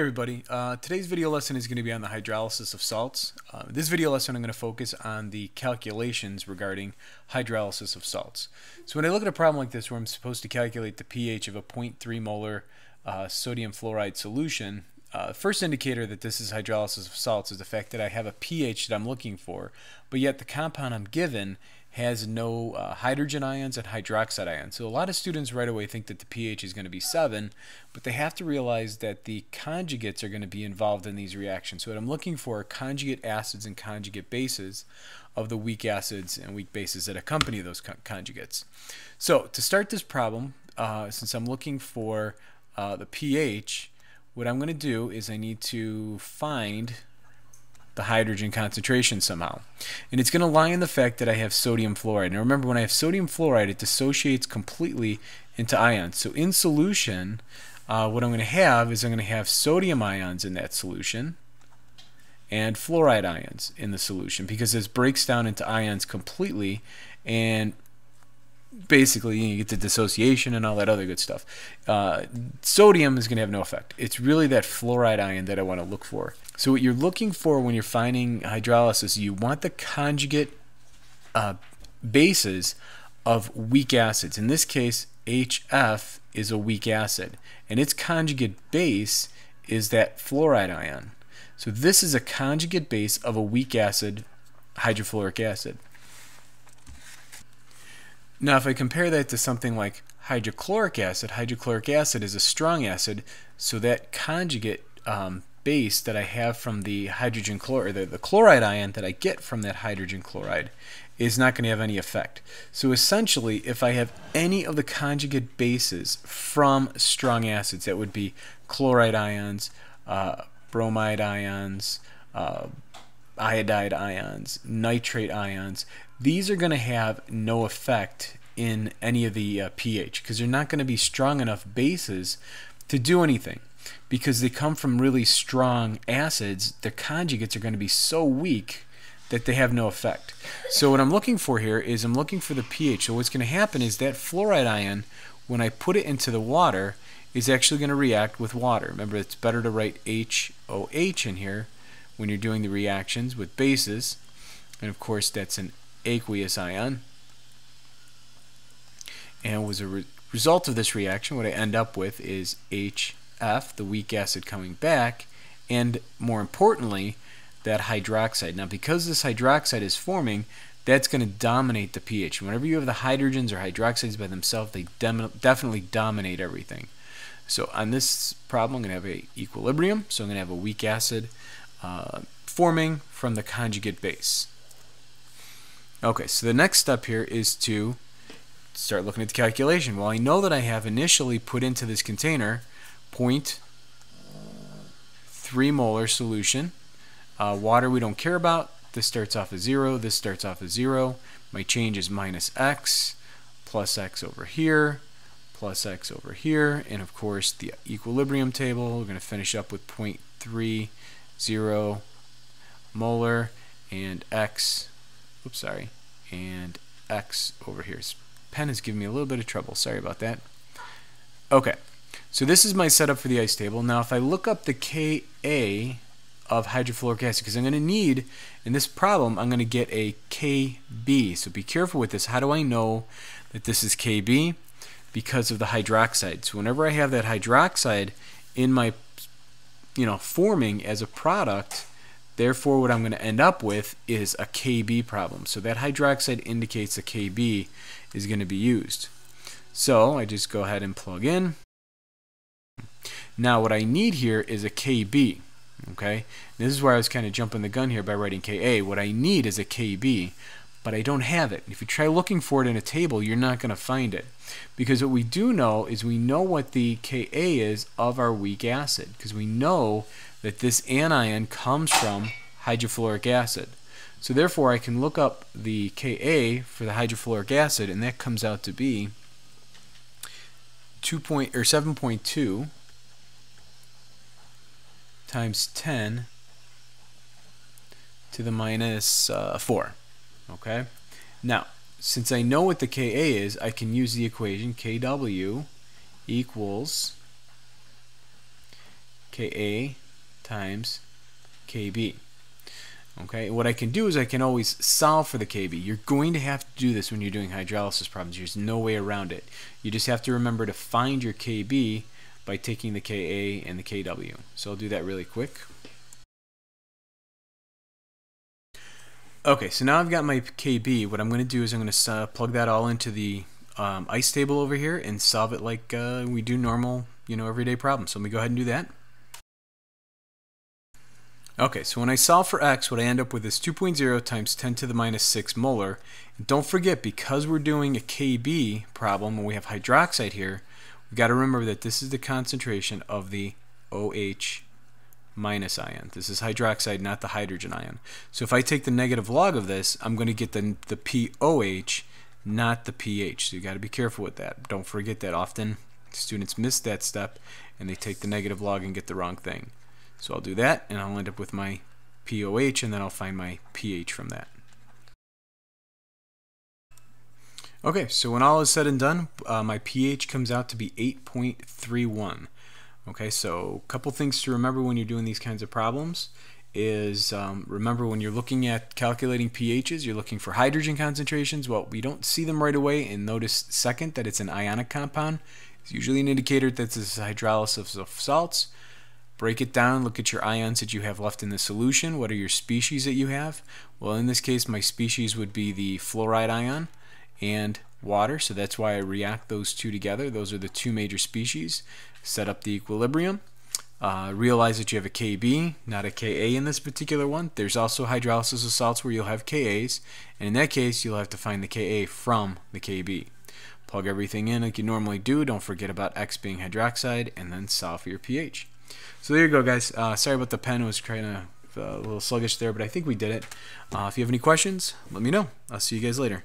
everybody, uh, today's video lesson is going to be on the hydrolysis of salts. Uh, this video lesson I'm going to focus on the calculations regarding hydrolysis of salts. So when I look at a problem like this where I'm supposed to calculate the pH of a 0.3 molar uh, sodium fluoride solution, uh, the first indicator that this is hydrolysis of salts is the fact that I have a pH that I'm looking for, but yet the compound I'm given has no uh, hydrogen ions and hydroxide ions. So a lot of students right away think that the pH is going to be 7, but they have to realize that the conjugates are going to be involved in these reactions. So what I'm looking for are conjugate acids and conjugate bases of the weak acids and weak bases that accompany those conjugates. So to start this problem, uh, since I'm looking for uh, the pH, what I'm going to do is I need to find the hydrogen concentration somehow. And it's going to lie in the fact that I have sodium fluoride. Now remember, when I have sodium fluoride, it dissociates completely into ions. So in solution, uh, what I'm going to have is I'm going to have sodium ions in that solution and fluoride ions in the solution because this breaks down into ions completely and basically you, get the dissociation and all that other good stuff. Uh, sodium is going to have no effect. It's really that fluoride ion that I want to look for. So what you're looking for when you're finding hydrolysis, you want the conjugate uh, bases of weak acids. In this case, HF is a weak acid, and its conjugate base is that fluoride ion. So this is a conjugate base of a weak acid, hydrofluoric acid. Now, if I compare that to something like hydrochloric acid, hydrochloric acid is a strong acid, so that conjugate um, base that I have from the hydrogen chloride, the, the chloride ion that I get from that hydrogen chloride, is not going to have any effect. So essentially, if I have any of the conjugate bases from strong acids, that would be chloride ions, uh, bromide ions, uh, iodide ions, nitrate ions, these are going to have no effect in any of the uh, pH because they're not going to be strong enough bases to do anything because they come from really strong acids. Their conjugates are going to be so weak that they have no effect. So what I'm looking for here is I'm looking for the pH. So what's going to happen is that fluoride ion when I put it into the water is actually going to react with water. Remember it's better to write HOH in here when you're doing the reactions with bases. And of course that's an aqueous ion. And as a re result of this reaction, what I end up with is HF, the weak acid coming back, and more importantly, that hydroxide. Now, because this hydroxide is forming, that's going to dominate the pH. Whenever you have the hydrogens or hydroxides by themselves, they definitely dominate everything. So on this problem, I'm going to have a equilibrium. So I'm going to have a weak acid uh, forming from the conjugate base. Okay, so the next step here is to start looking at the calculation. Well, I know that I have initially put into this container 0.3 molar solution. Uh, water we don't care about. This starts off as 0. This starts off as 0. My change is minus x plus x over here plus x over here. And of course, the equilibrium table, we're going to finish up with 0.30 molar and x oops, sorry, and x over here. Pen is giving me a little bit of trouble. Sorry about that. Okay, so this is my setup for the ice table. Now, if I look up the Ka of hydrofluoric acid, because I'm going to need, in this problem, I'm going to get a Kb. So be careful with this. How do I know that this is Kb? Because of the hydroxide. So whenever I have that hydroxide in my, you know, forming as a product, Therefore, what I'm going to end up with is a Kb problem. So that hydroxide indicates a Kb is going to be used. So I just go ahead and plug in. Now what I need here is a Kb. Okay, this is where I was kind of jumping the gun here by writing Ka. What I need is a Kb, but I don't have it. If you try looking for it in a table, you're not going to find it. Because what we do know is we know what the Ka is of our weak acid, because we know that this anion comes from hydrofluoric acid. So therefore I can look up the Ka for the hydrofluoric acid and that comes out to be 2 point, or 7.2 times 10 to the minus, uh, 4. Okay? Now, since I know what the Ka is, I can use the equation Kw equals Ka times Kb. Okay, what I can do is I can always solve for the Kb. You're going to have to do this when you're doing hydrolysis problems. There's no way around it. You just have to remember to find your Kb by taking the Ka and the Kw. So I'll do that really quick. Okay, so now I've got my KB. What I'm going to do is I'm going to plug that all into the um, ICE table over here and solve it like uh, we do normal, you know, everyday problems. So let me go ahead and do that. Okay, so when I solve for x, what I end up with is 2.0 times 10 to the minus 6 molar. And don't forget, because we're doing a Kb problem, when we have hydroxide here, we've got to remember that this is the concentration of the OH minus ion. This is hydroxide, not the hydrogen ion. So if I take the negative log of this, I'm going to get the, the POH, not the pH. So you've got to be careful with that. Don't forget that often students miss that step and they take the negative log and get the wrong thing. So I'll do that, and I'll end up with my POH, and then I'll find my pH from that. Okay, so when all is said and done, uh, my pH comes out to be 8.31. Okay, so a couple things to remember when you're doing these kinds of problems is um, remember when you're looking at calculating pHs, you're looking for hydrogen concentrations. Well, we don't see them right away, and notice second that it's an ionic compound. It's usually an indicator that this is hydrolysis of salts. Break it down, look at your ions that you have left in the solution. What are your species that you have? Well, in this case, my species would be the fluoride ion and water, so that's why I react those two together. Those are the two major species. Set up the equilibrium. Uh, realize that you have a Kb, not a Ka in this particular one. There's also hydrolysis of salts where you'll have Kas, and in that case, you'll have to find the Ka from the Kb. Plug everything in like you normally do. Don't forget about X being hydroxide, and then solve for your pH. So there you go, guys. Uh, sorry about the pen. Was kind of uh, a little sluggish there, but I think we did it. Uh, if you have any questions, let me know. I'll see you guys later.